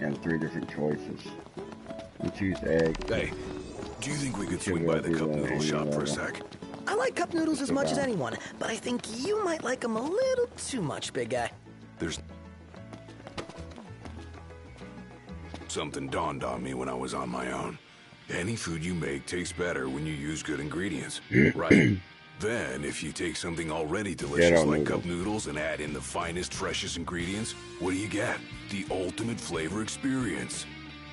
You have three different choices. You choose egg. Hey, do you think we could swing by the cup noodle shop for a sec? I like cup noodles as much as anyone, but I think you might like them a little too much, big guy. There's something dawned on me when I was on my own. Any food you make tastes better when you use good ingredients. right. Then, if you take something already delicious like noodles. cup noodles and add in the finest, freshest ingredients, what do you get? The ultimate flavor experience.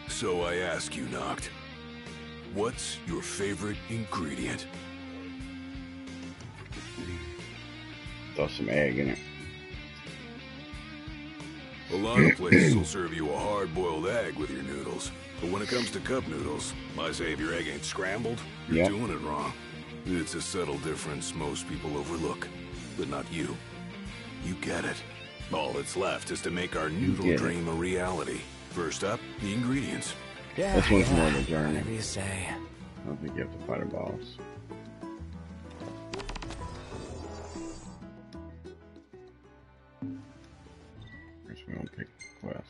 So I ask you, Noct, what's your favorite ingredient? Throw some egg in it. A lot of places will serve you a hard-boiled egg with your noodles. But when it comes to cup noodles, I say if your egg ain't scrambled, you're Yeah. doing it wrong. It's a subtle difference most people overlook, but not you. You get it. All that's left is to make our noodle get it. dream a reality. First up, the ingredients. Yeah, This one's yeah, more the journey. Whatever you say. I don't think you have to fight a boss. Guess we don't pick the quest.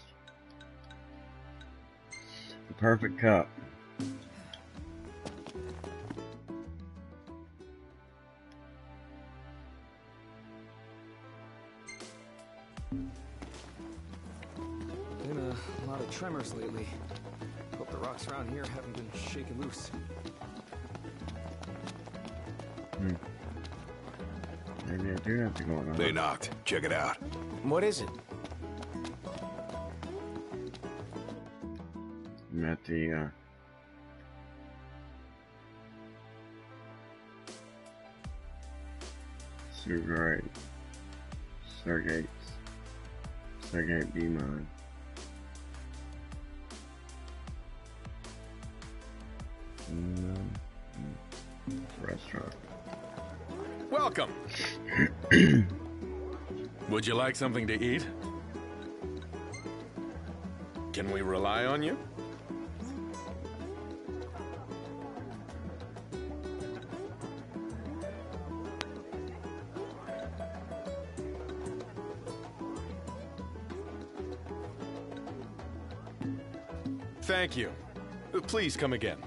The perfect cup. A lot of tremors lately. Hope the rocks around here haven't been shaken loose. Maybe I do have to go on. They knocked. Check it out. What is it? I'm at the uh, Stargate, Stargate, Stargate B you like something to eat? Can we rely on you? Thank you. Please come again.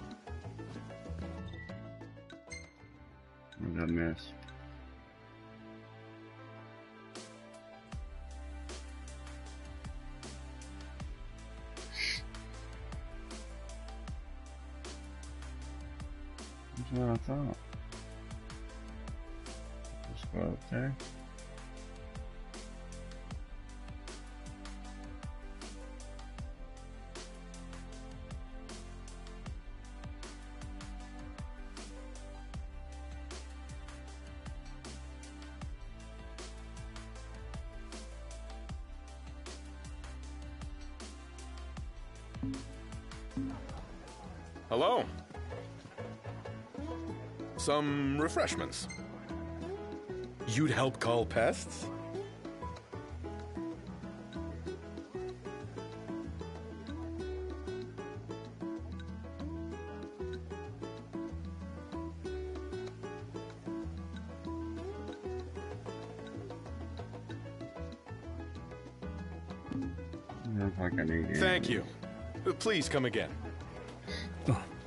Hello. Some refreshments. You'd help call pests? Looks like I need Thank you. Please come again.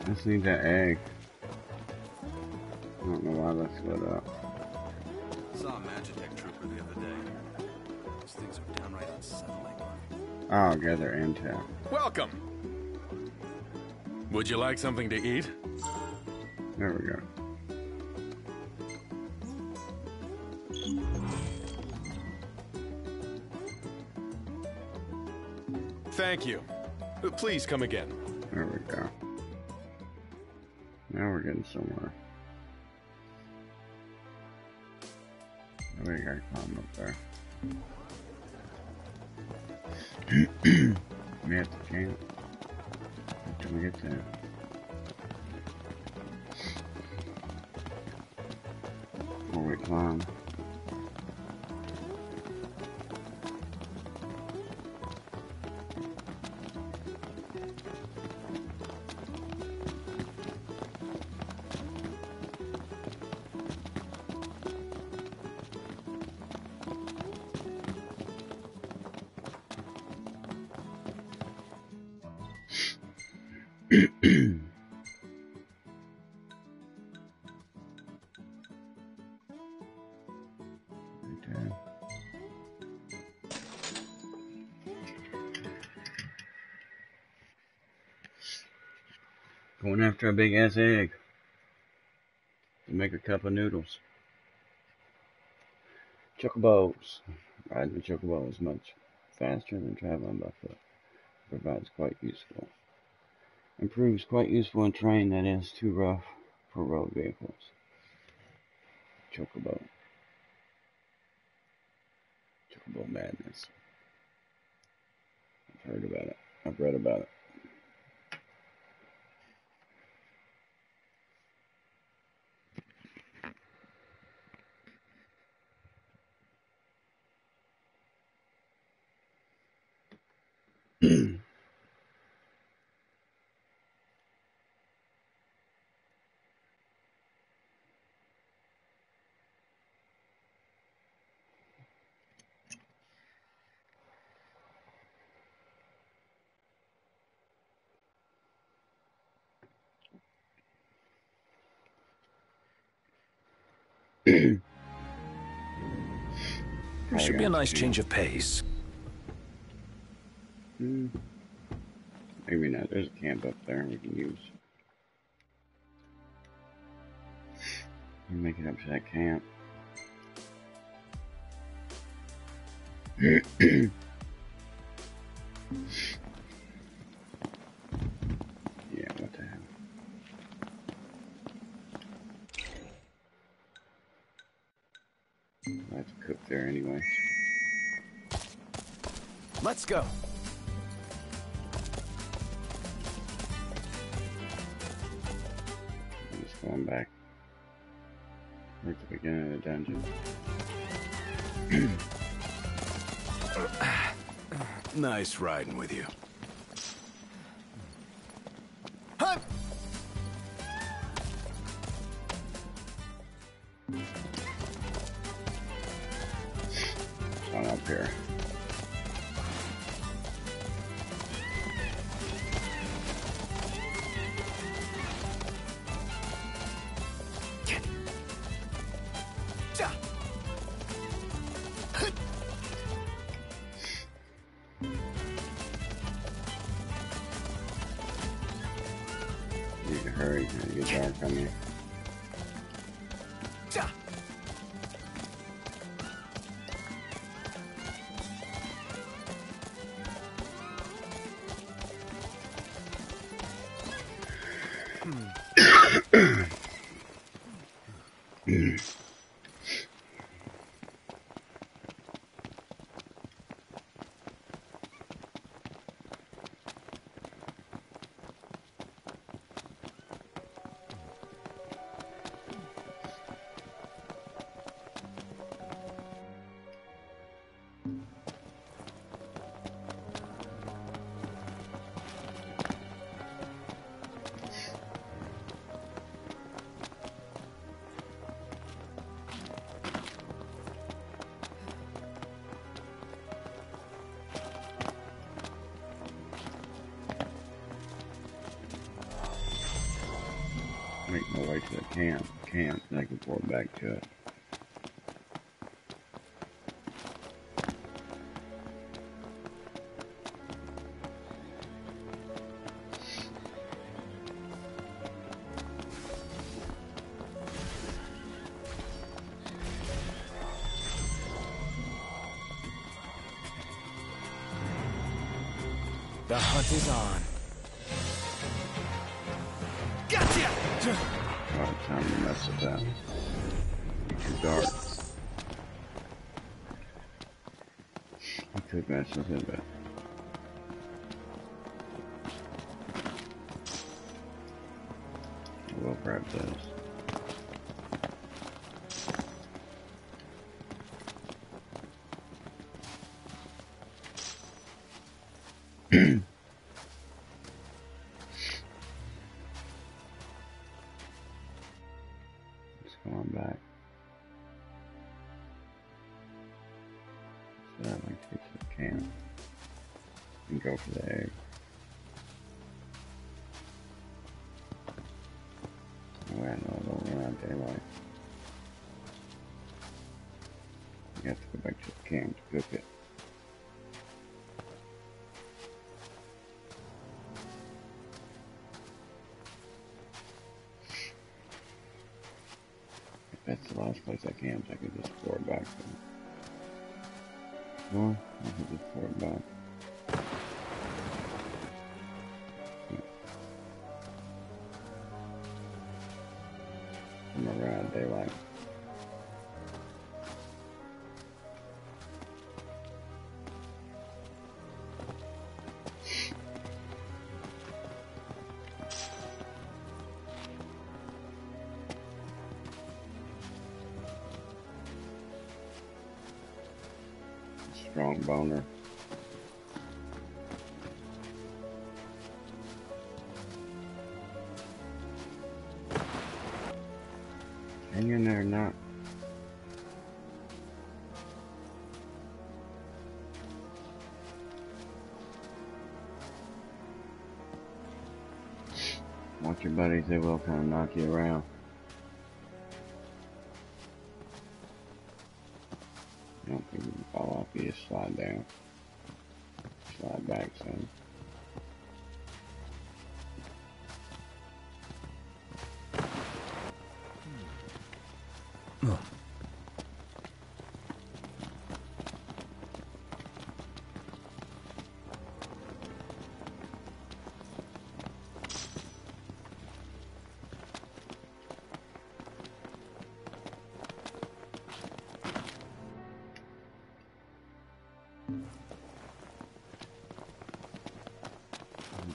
I just need that egg. I don't know why that's split up. Saw a Magitech trooper the other day. Those things are downright unsettling. Oh, I'll gather intel. Welcome. Would you like something to eat? There we go. Thank you. Please come again. There we go. Now we're getting somewhere. We gotta climb up there. we have to camp until we get there. Before we climb. Going after a big ass egg to make a cup of noodles. Chocobos. Riding the chocobo is much faster than traveling by foot. Provides quite useful. Improves quite useful in terrain that is too rough for road vehicles. Chocobo. Chocobo madness. I've heard about it. I've read about it. There should be a nice change of pace. Hmm. Maybe not. There's a camp up there we can use. We make it up to that camp. there anyway. Let's go. I'm just going back. Right at the beginning of the dungeon. Nice riding with you. Up here. Need to hurry. Gotta get dark on you. Camp, and I can report back to it. The hunt is on. Gotcha! A time to mess with that. I could mess with it, Take the can and go for the egg. Oh, I know, don't run out daylight. We have to go back to the can to cook it. If that's the last place I camped, I could just pour it back. Then. Or I could just pour it back. Strong boner. Hang in there, Noct. Watch your buddies, they will kind of knock you around.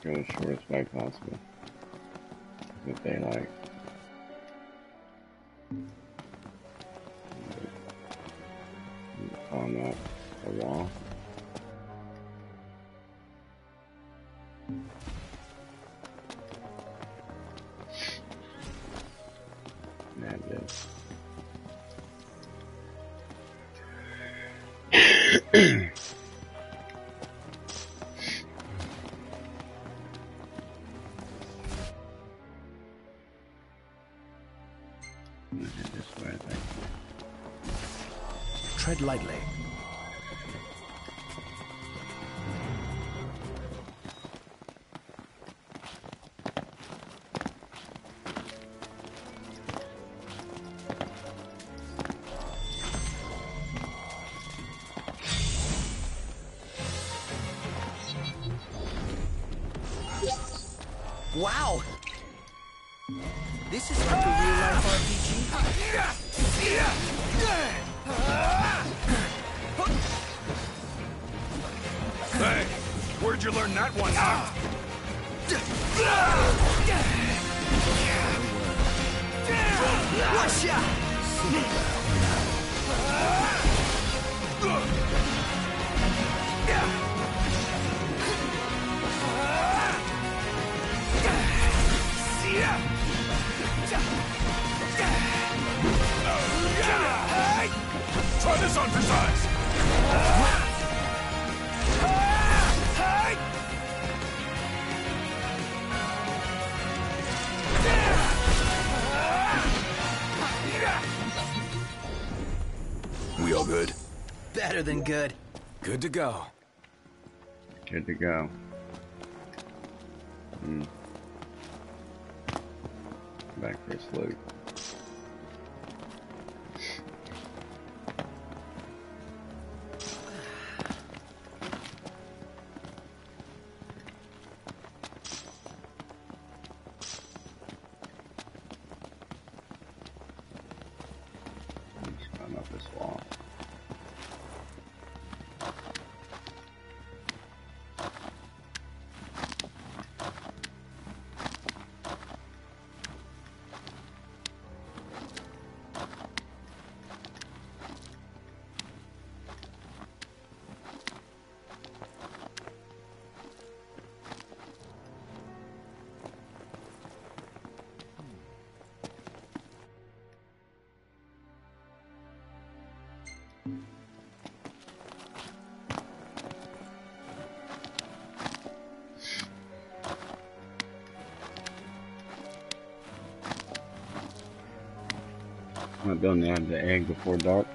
The shortest way possible. If they like. I'm gonna this way. Tread lightly. Try this on for size. We all good? Better than good. Good to go. Good to go. Hmm. Back for a salute. Not done to the egg before dark.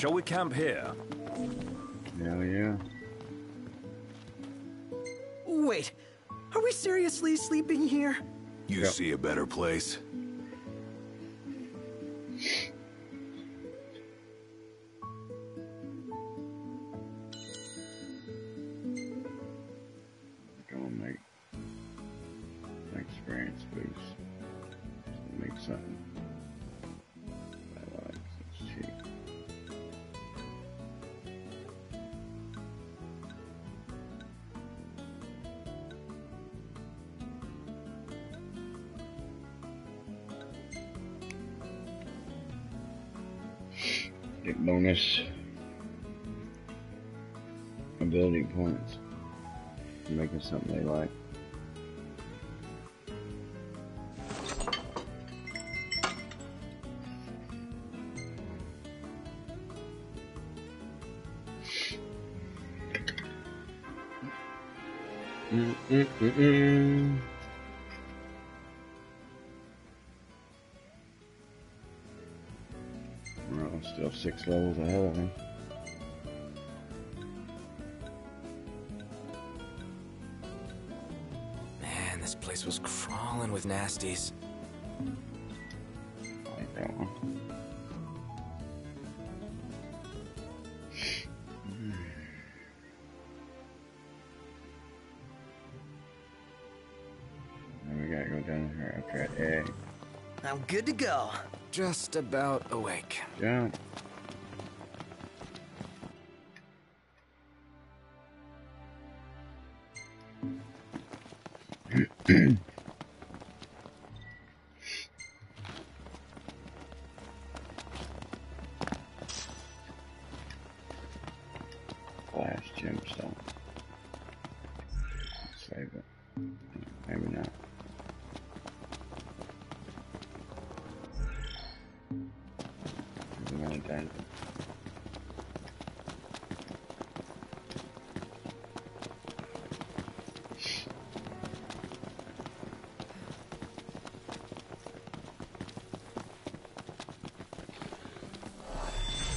Shall we camp here? Hell yeah. Wait, are we seriously sleeping here? You Yep. see a better place? Bonus ability points. Making something they like. Mm-mm-mm-mm. Well, still six levels ahead of him. Man, this place was crawling with nasties. I like that one. Now we gotta go down here. Okay, egg. I'm good to go. Just about awake. Jump. Steve.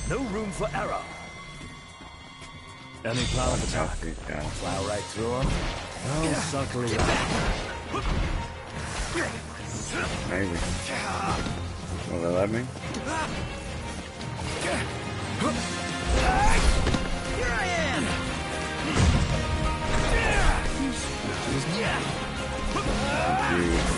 No room for error. Any plan of attack? These guys. Plow right through them? No, subtly. Maybe. Will they let me? Here I am! Confused.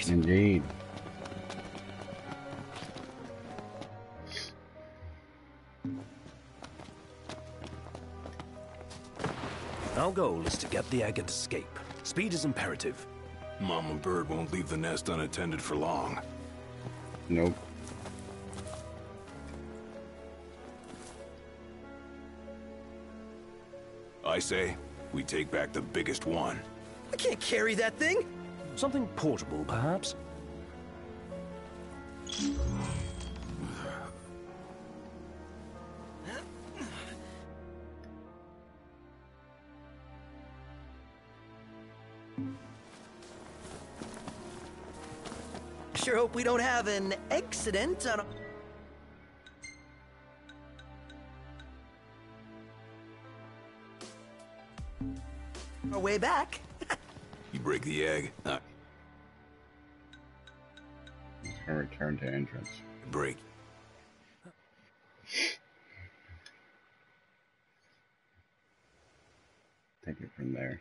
Right. Indeed. Our goal is to get the egg and escape. Speed is imperative. Mama Bird won't leave the nest unattended for long. Nope. I say, we take back the biggest one. I can't carry that thing. Something portable, perhaps? Sure hope we don't have an accident on our way back. You break the egg, I Let's return to entrance. break. Take it from there.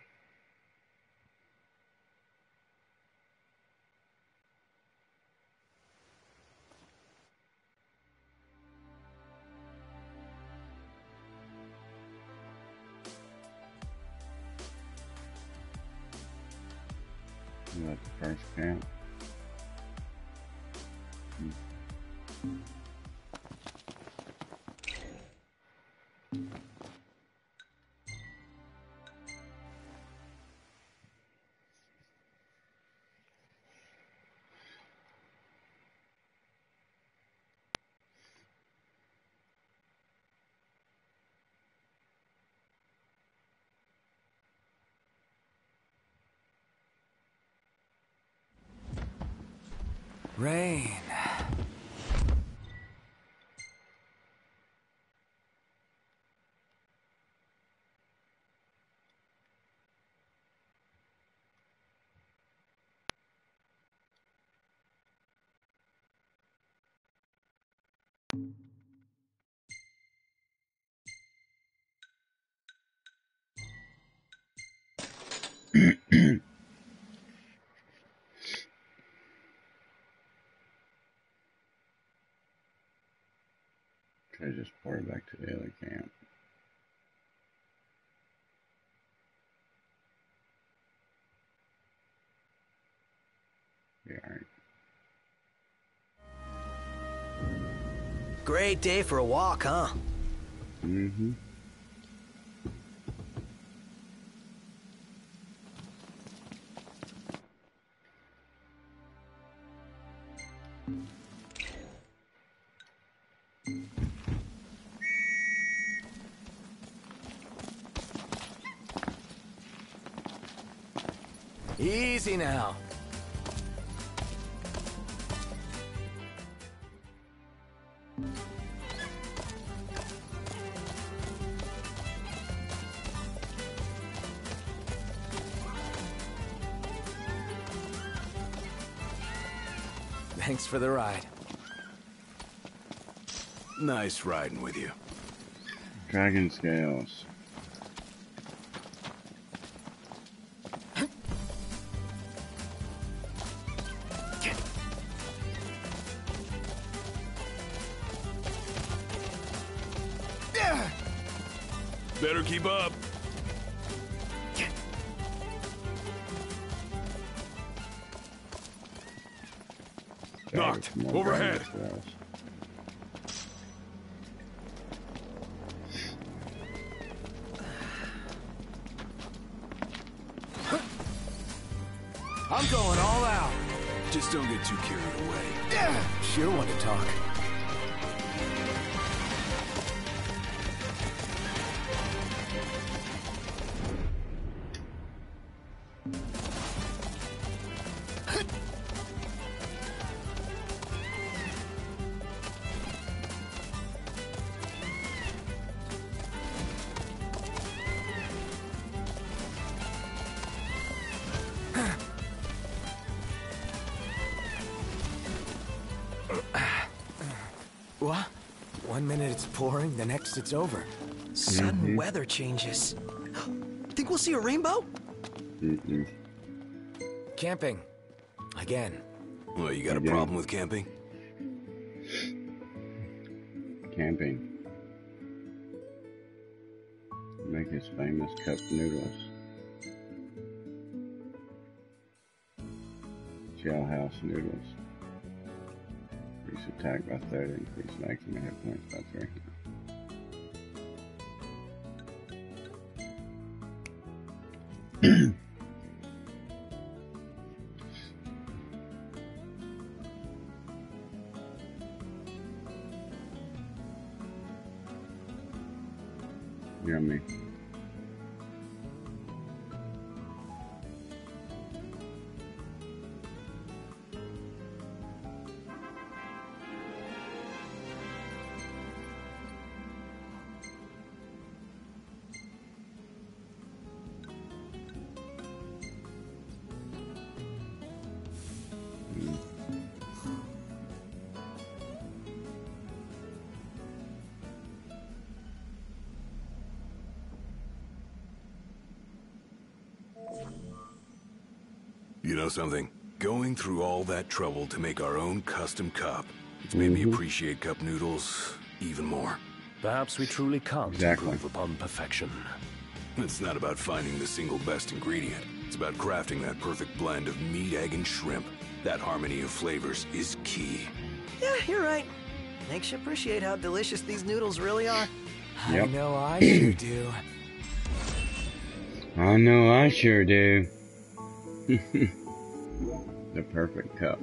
Rain. Should I just port back to the other camp? Yeah. Great day for a walk, huh? Mm-hmm. Easy now. Thanks for the ride. Nice riding with you. Dragon scales. Keep up. Knocked. Dragon- more Overhead. I'm going all out. Just don't get too carried away. Yeah, Sure want to talk. One minute it's pouring, the next it's over. Sudden mm-hmm. weather changes. Think we'll see a rainbow? Mm-mm. Camping. Again. Well, you got a problem with camping? Camping. make his famous cup noodles. Jailhouse noodles. Increase attack by 30, increase maximum hit points by 3. You know something? Going through all that trouble to make our own custom cup, it's made me mm-hmm. appreciate cup noodles even more. Perhaps we truly can't Exactly. improve upon perfection. It's not about finding the single best ingredient. It's about crafting that perfect blend of meat, egg, and shrimp. That harmony of flavors is key. Yeah, you're right. Makes you appreciate how delicious these noodles really are. I know I sure do. I know I sure do. the perfect cup.